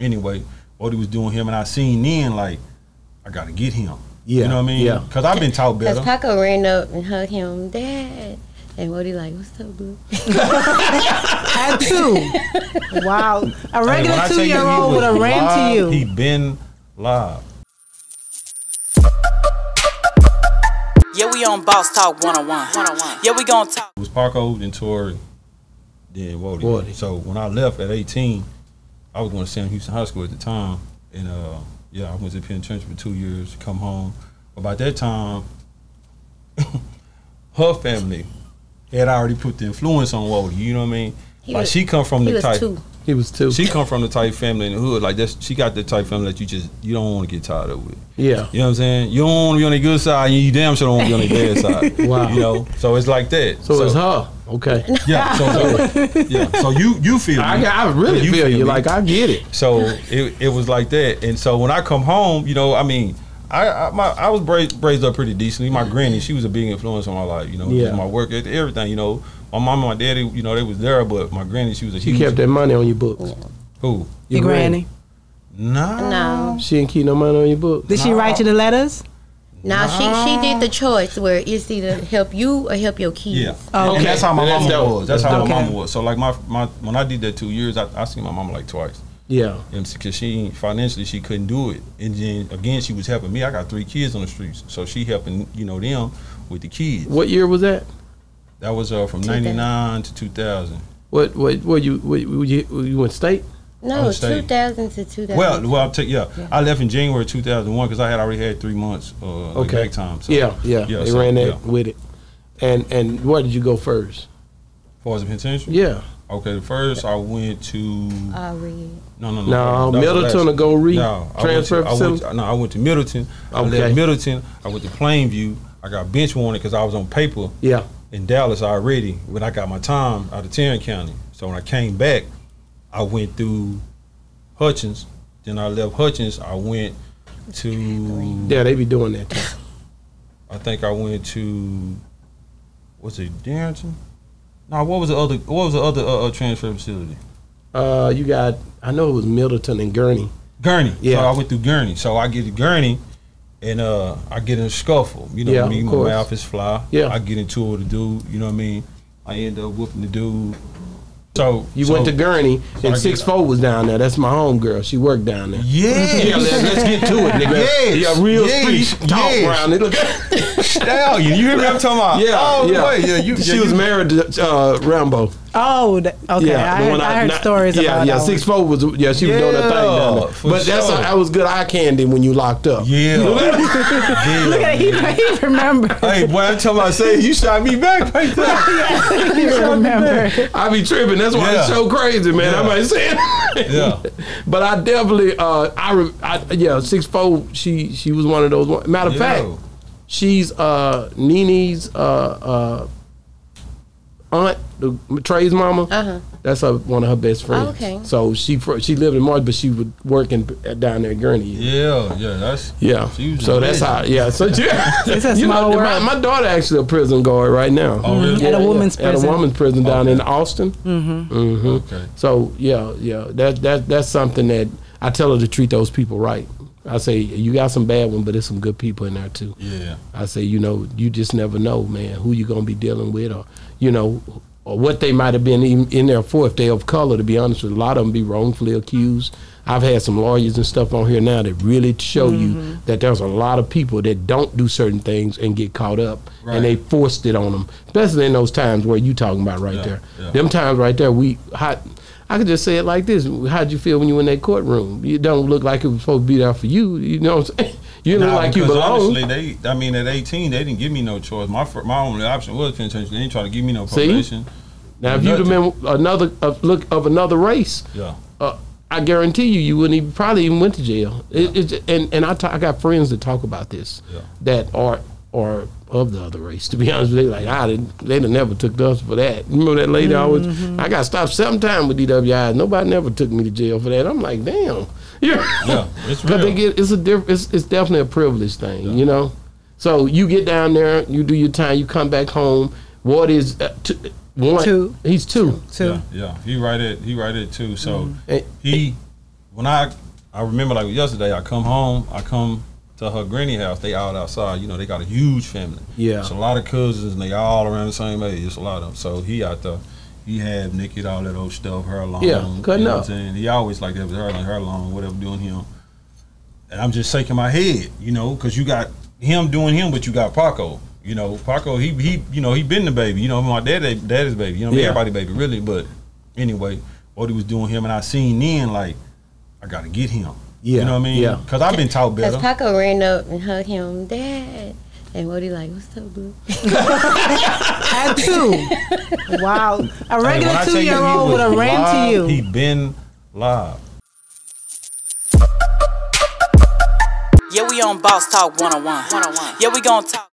anyway, what he was doing him, and I seen then like I got to get him. Yeah, you know what I mean? yeah. Because I've been taught Because better. Paco ran up and hugged him, Dad. And Woadie like, what's up, boo? At two. Wow. A regular I tell two year old would have ran to you. He been live. Yeah, we on Boss Talk 101. 101. Yeah, we gonna talk. It was Paco, then Tory, then Woadie. Woadie. So when I left at 18, I was going to Sam Houston High School at the time, and uh, yeah, I went to penitentiary for two years. Come home. About that time, her family had already put the influence on Woadie. You know what I mean? He like was- she come from He the was type. two. He was two. She come from the type family in the hood. Like that's she got the type family that you just you don't want to get tired of with. yeah. You know what I'm saying? You don't want to be on the good side, and you damn sure don't want to be on the bad side. Wow. You know, so it's like that. So, it's her. Okay. Yeah. So, so yeah. So you you feel me? I, I really You feel, feel you. me? Like I get it. So it, it was like that, and so when I come home, you know, I mean, I I, my, I was raised, raised up pretty decently. My granny, she was a big influence on my life. You know, Yeah. my work, everything. You know, my mom and my daddy, you know, they was there, but my granny, she was a She huge. kept that money on your books. Who? Your granny. Nah. No. She didn't keep no money on your book. Did she write you the letters? Now she she did the choice where it's either help you or help your kids. Yeah. Oh, And that's how my That's mama dope. was. That's, That's how dope. my Okay. mama was. So like my my when I did that two years, I, I seen my mama like twice. Yeah. Because she financially she couldn't do it, and then again she was helping me. I got three kids on the streets, so she helping you know them with the kids. What year was that? That was uh, from '99 to 2000. What? What? What? You? What, you? You went state? I No, was 2000 to 2000. Well, well, I'll take yeah. I left in January 2001 because I had already had three months uh, like Okay. back time. So, Yeah. Yeah. Yeah, they so, ran that yeah. with it. And and where did you go first? As far as the penitentiary, Yeah. Okay, first I went to I read. no no no. No, that was Middleton last- or Go Reed No, I transfer went to, I went facility. to, no, I went to Middleton. I Okay. left Middleton. I went to Plainview. I got bench warrant because I was on paper Yeah. in Dallas already when I got my time out of Tarrant County. So when I came back, I went through Hutchins. Then I left Hutchins. I went to Yeah, they be doing that. Too. I think I went to was it Darrington? No, what was the other? What was the other uh, uh, transfer facility? Uh, you got. I know it was Middleton and Gurney. Gurney. Yeah. So I went through Gurney. So I get to Gurney, and uh, I get in a scuffle. You know Yeah, what I mean? My mouth is fly. Yeah. I get into it with the dude. You know what I mean? I end up whooping the dude. So You so- went to Gurney, so and Six Four was down there. That's my home girl. She worked down there. Yeah. Yeah, let, us get to it, nigga. Yes, Yeah, real yes, street talk yes. around it. Look, Stallion. You hear me? I'm talking about. yeah, Oh, yeah. wait, yeah. You, she yeah, was you- married to uh, Rambo. Oh, okay. Yeah, I heard, one I heard not- stories yeah, about yeah. that. Six Four was yeah. She was doing her thing down Yeah, there. for But that's sure. that was good eye candy when you locked up. Yeah. Look yeah. at he, he remember. Hey, boy, I'm talking about saying you shot me back right there. he remember. I be tripping. That's why it's Yeah. so crazy, man. Yeah. I might say it. Yeah. But I definitely, uh, I, I, yeah, six four. She she was one of those. Matter of fact, Yo. She's uh Nini's uh uh aunt, the, Trey's mama. Uh huh. That's her, one of her best friends. Okay. So she she lived in March, but she would work in down there in Gurney. Yeah, yeah, that's Yeah. So a that's how. Yeah. So yeah. It's a You know, small my, world. my daughter actually a prison guard right now. Oh, really? At a woman's At prison. a woman's prison down Okay. in Austin. Mm-hmm. Mm-hmm. Okay. So yeah, yeah. That that that's something that I tell her to treat those people right. I say you got some bad ones, but there's some good people in there too. Yeah. I say you know you just never know, man, who you gonna be dealing with, or you know, or what they might have been in, in there for if they of color. To be honest with you, a lot of them be wrongfully accused. I've had some lawyers and stuff on here now that really show you mm-hmm. that there's a lot of people that don't do certain things and get caught up, Right. and they forced it on them, especially in those times where you talking about right Yeah, there. yeah. Them times right there, we how, I could just say it like this: How'd you feel when you were in that courtroom? You don't look like it was supposed to be there for you. You know what I'm saying? You look Nah, like you because belong. Honestly, they, I mean, at 18, they didn't give me no choice. My my only option was penitentiary. They didn't try to give me no See? Now, if you'd have been another of look of another race, Yeah. uh, I guarantee you, you wouldn't even probably even went to jail. It, it's and and I I got friends that talk about this Yeah. that are are of the other race. To be honest, with you, like I didn't. They'd have never took us for that. Remember that lady i always mm-hmm. I got stopped seven times with DWI. Nobody never took me to jail for that. I'm like, damn. Yeah. Yeah, it's Because they get it's a diff, it's, it's definitely a privilege thing, you know. So you get down there, you do your time, you come back home. What is uh, two, one? Two. He's two. Too. Yeah, yeah. He right at he right at two. So And- he eh. when I I remember like yesterday, I come home, I come to her granny house. They out outside. You know, they got a huge family. Yeah. it's a lot of cousins, and they all around the same age. It's a lot of them. So he out there. He had Nikki all that old stuff, her long. Yeah, cutting you know up. What I'm saying? He always like that with her, like her long, whatever doing him. And I'm just shaking my head, you know, because you got him doing him, but you got Paco. You know, Paco, he he, you know, he been the baby. You know, my dad, daddy's baby. You know, Yeah. everybody baby, really. But anyway, what he was doing him, and I seen then like, I got to get him. Yeah, you know what I mean? yeah. Because I've been taught better. Cause. Paco ran up and hugged him, Dad. And Woadie like, what's up, boo? At two. Wow. A regular I tell two-year-old would have ran live, to you. He been live. Yeah, we on Boss Talk 101. 101. Yeah, we gon' talk.